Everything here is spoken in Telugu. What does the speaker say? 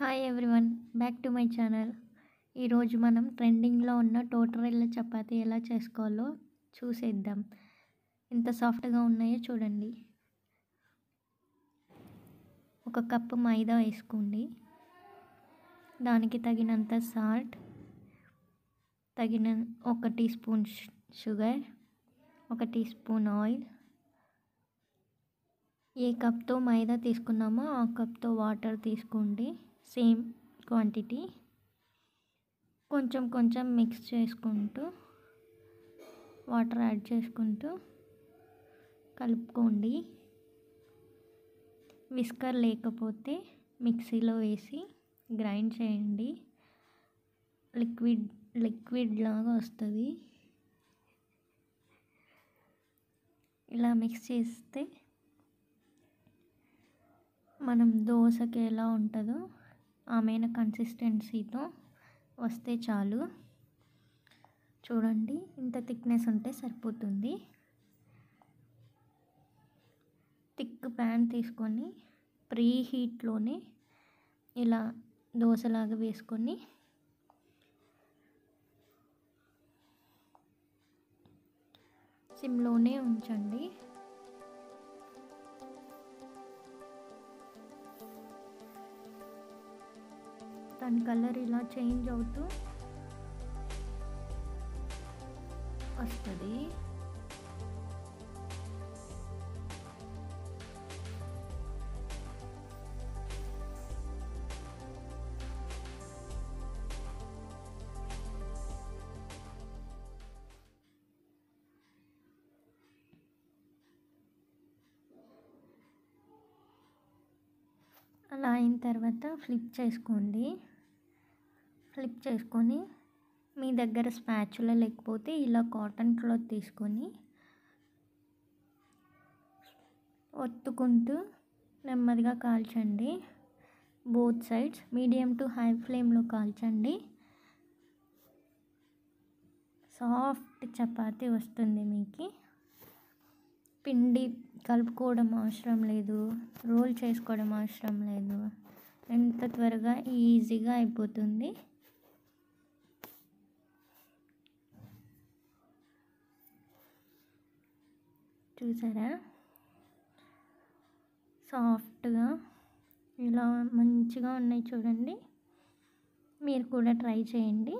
Hi everyone back to my channel ఈరోజు మనం ట్రెండింగ్లో ఉన్న టోటరెల్ల చపాతి ఎలా చేసుకోవాలో చూసేద్దాం. ఎంత సాఫ్ట్గా ఉన్నాయో చూడండి. ఒక కప్పు మైదా వేసుకోండి. దానికి తగినంత సాల్ట్ తగిన ఒక టీ స్పూన్ షుగర్ ఒక టీ స్పూన్ ఆయిల్. ఏ కప్తో మైదా తీసుకున్నామో ఆ కప్తో వాటర్ తీసుకోండి. సేమ్ క్వాంటిటీ కొంచెం కొంచెం మిక్స్ చేసుకుంటూ వాటర్ యాడ్ చేసుకుంటూ కలుపుకోండి. విస్కర్ లేకపోతే మిక్సీలో వేసి గ్రైండ్ చేయండి. లిక్విడ్ లిక్విడ్ లాగా వస్తుంది. ఇలా మిక్స్ చేస్తే మనం దోశకి ఎలా ఉంటుందో ఆమెన కన్సిస్టెన్సీతో వస్తే చాలు. చూడండి ఇంత థిక్నెస్ ఉంటే సరిపోతుంది. థిక్ ప్యాన్ తీసుకొని ప్రీ హీట్లోనే ఇలా దోశలాగా వేసుకొని సిమ్లోనే ఉంచండి. దాని కలర్ ఇలా చేంజ్ అవుతూ వస్తుంది. అలా అయిన తర్వాత ఫ్లిప్ చేసుకోండి. ఫ్లిప్ చేసుకొని మీ దగ్గర స్పాచులా లేకపోతే ఇలా కాటన్ క్లాత్ తీసుకొని ఒత్తుకుంటూ నెమ్మదిగా కాల్చండి. Both sides medium to high ఫ్లేమ్లో కాల్చండి. సాఫ్ట్ చపాతీ వస్తుంది మీకు. పిండి కలుపుకోవడం అవసరం లేదు. రోల్ చేసుకోవడం అవసరం లేదు. ఎంత త్వరగా ఈజీగా అయిపోతుంది? చూసారా? సాఫ్ట్గా ఇలా మంచిగా ఉన్నాయి చూడండి. మీరు కూడా ట్రై చేయండి.